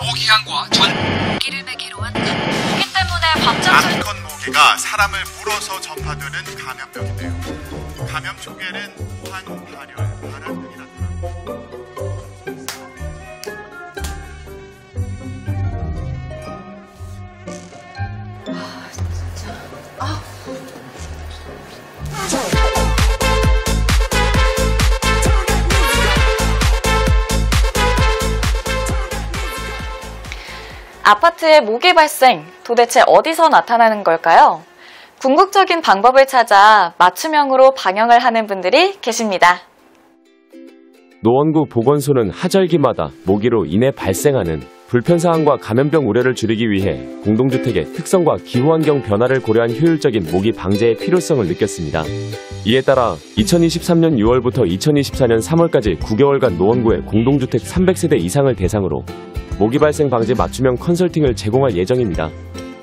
모기향과 전 기름에 기로한 모기 때문에 밤잠 설 암컷 모기가 사람을 물어서 전파되는 감염병인데요. 감염 초기에는 환, 발열, 발한 아파트의 모기 발생 도대체 어디서 나타나는 걸까요? 궁극적인 방법을 찾아 맞춤형으로 방역을 하는 분들이 계십니다. 노원구 보건소는 하절기마다 모기로 인해 발생하는 불편사항과 감염병 우려를 줄이기 위해 공동주택의 특성과 기후환경 변화를 고려한 효율적인 모기 방제의 필요성을 느꼈습니다. 이에 따라 2023년 6월부터 2024년 3월까지 9개월간 노원구의 공동주택 300세대 이상을 대상으로 모기 발생 방지 맞춤형 컨설팅을 제공할 예정입니다.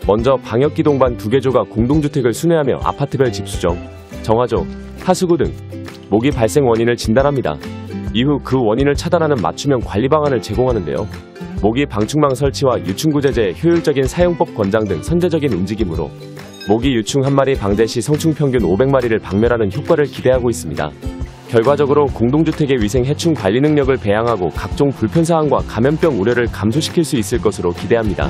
먼저 방역기 동반 두 개조가 공동주택을 순회하며 아파트별 집수정, 정화조, 하수구 등 모기 발생 원인을 진단합니다. 이후 그 원인을 차단하는 맞춤형 관리 방안을 제공하는데요. 모기 방충망 설치와 유충구제제의 효율적인 사용법 권장 등 선제적인 움직임으로 모기 유충 한 마리 방제 시 성충 평균 500마리를 박멸하는 효과를 기대하고 있습니다. 결과적으로 공동주택의 위생 해충 관리 능력을 배양하고 각종 불편사항과 감염병 우려를 감소시킬 수 있을 것으로 기대합니다.